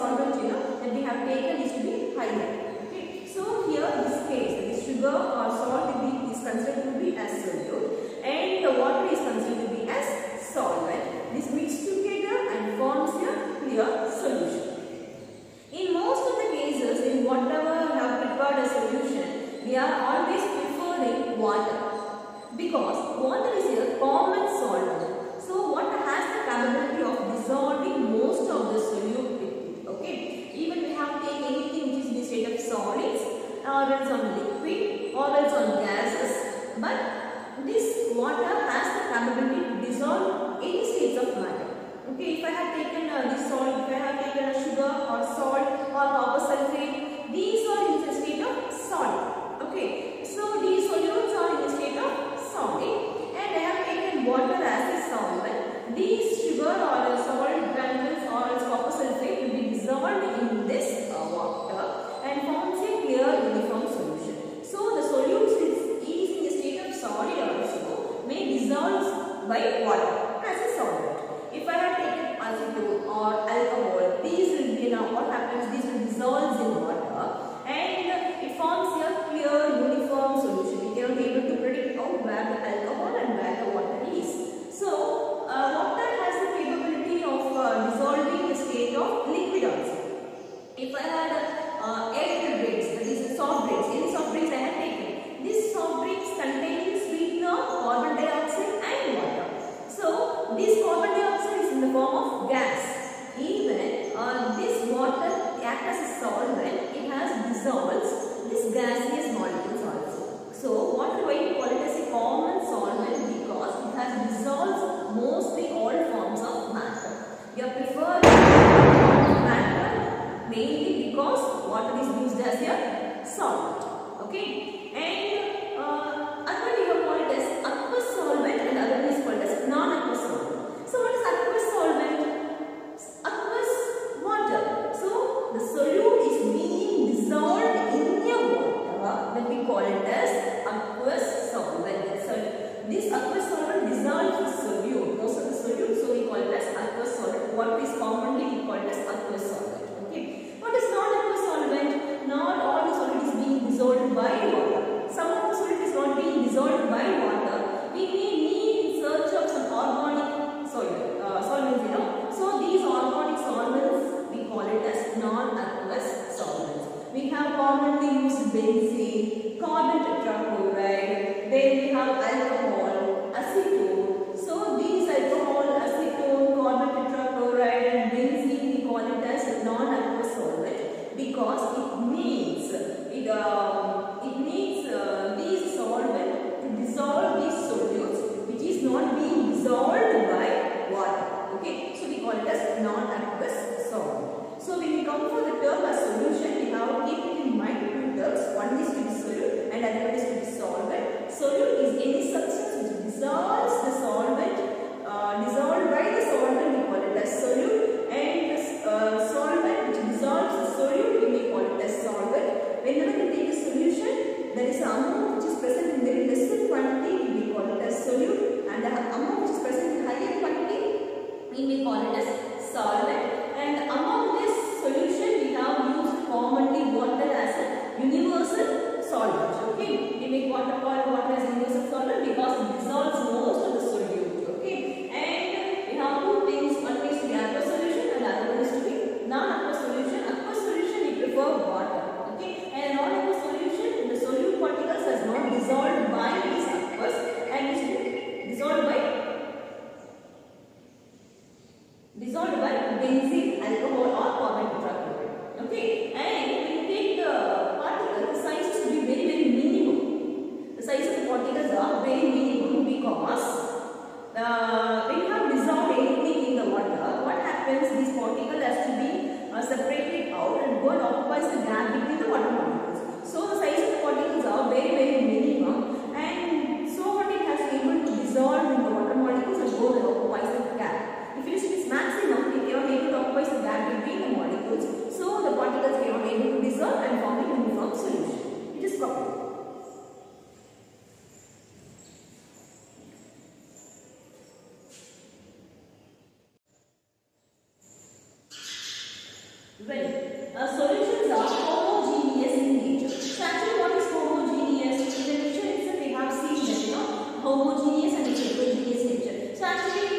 solvent you know that we have taken is to be higher. Okay. So here this case, the sugar or homogeneous and heterogeneous nature. So actually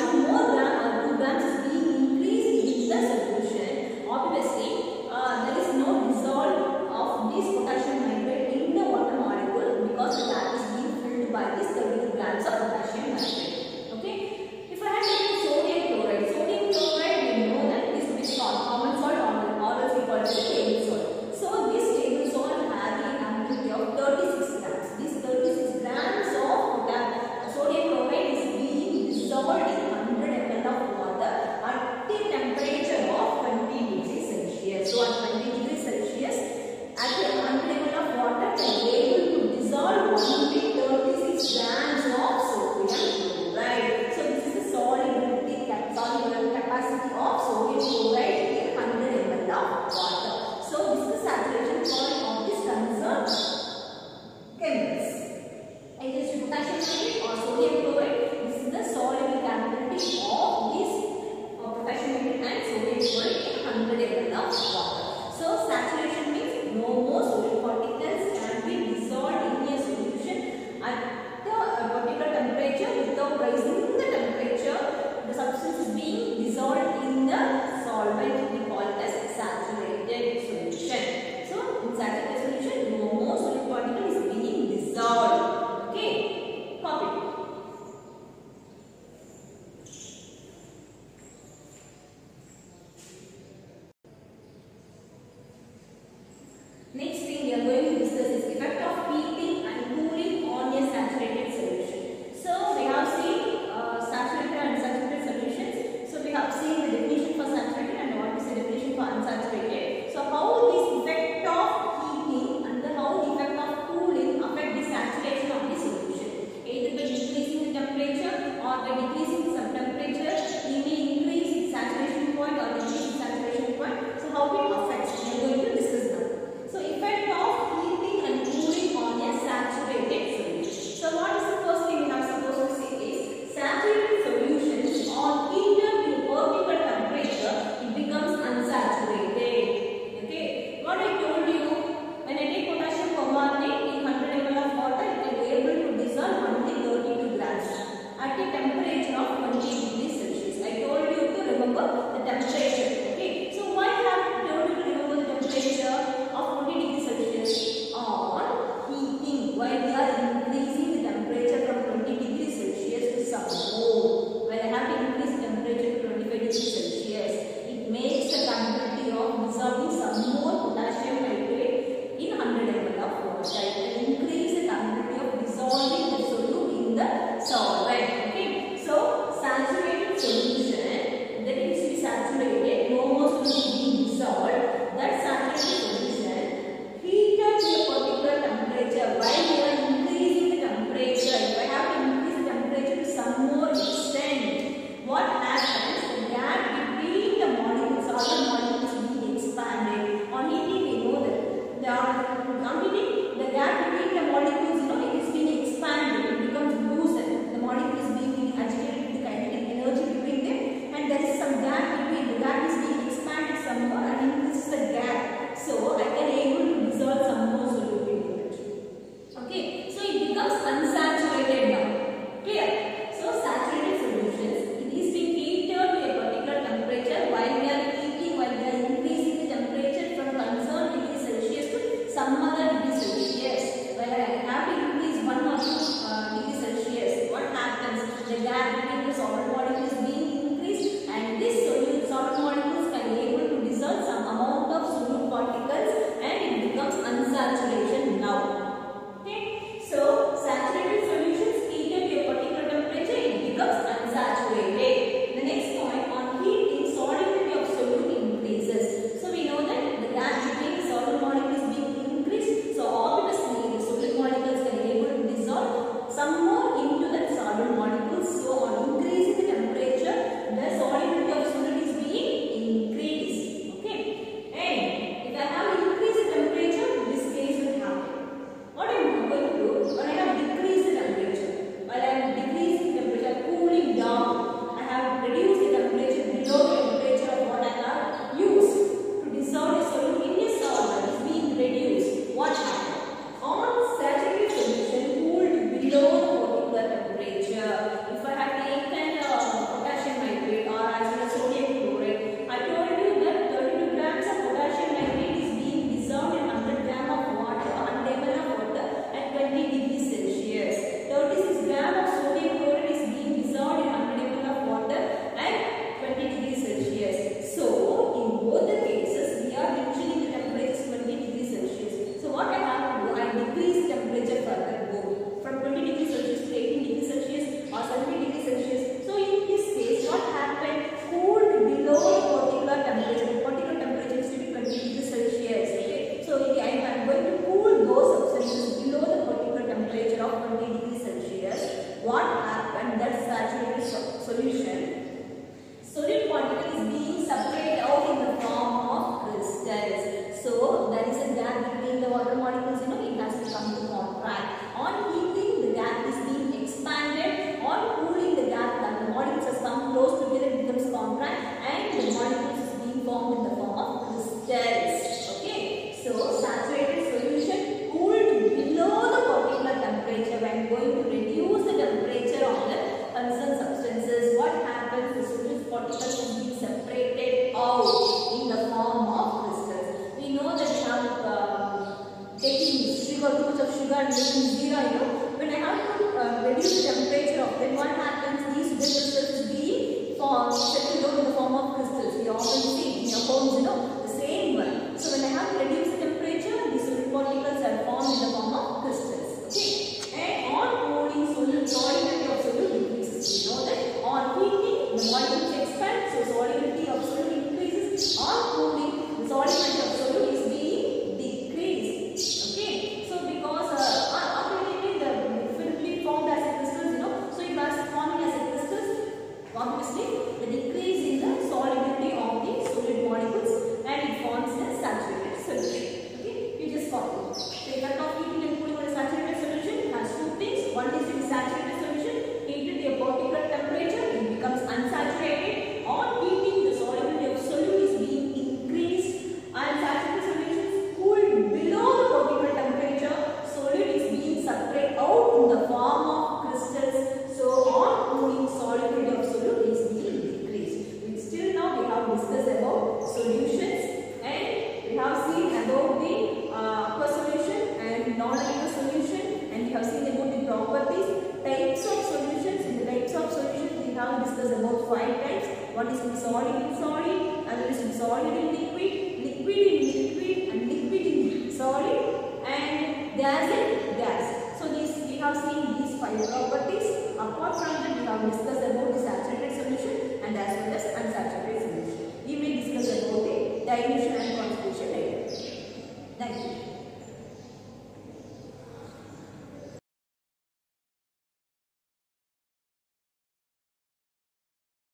the more RAM or programs we increase with the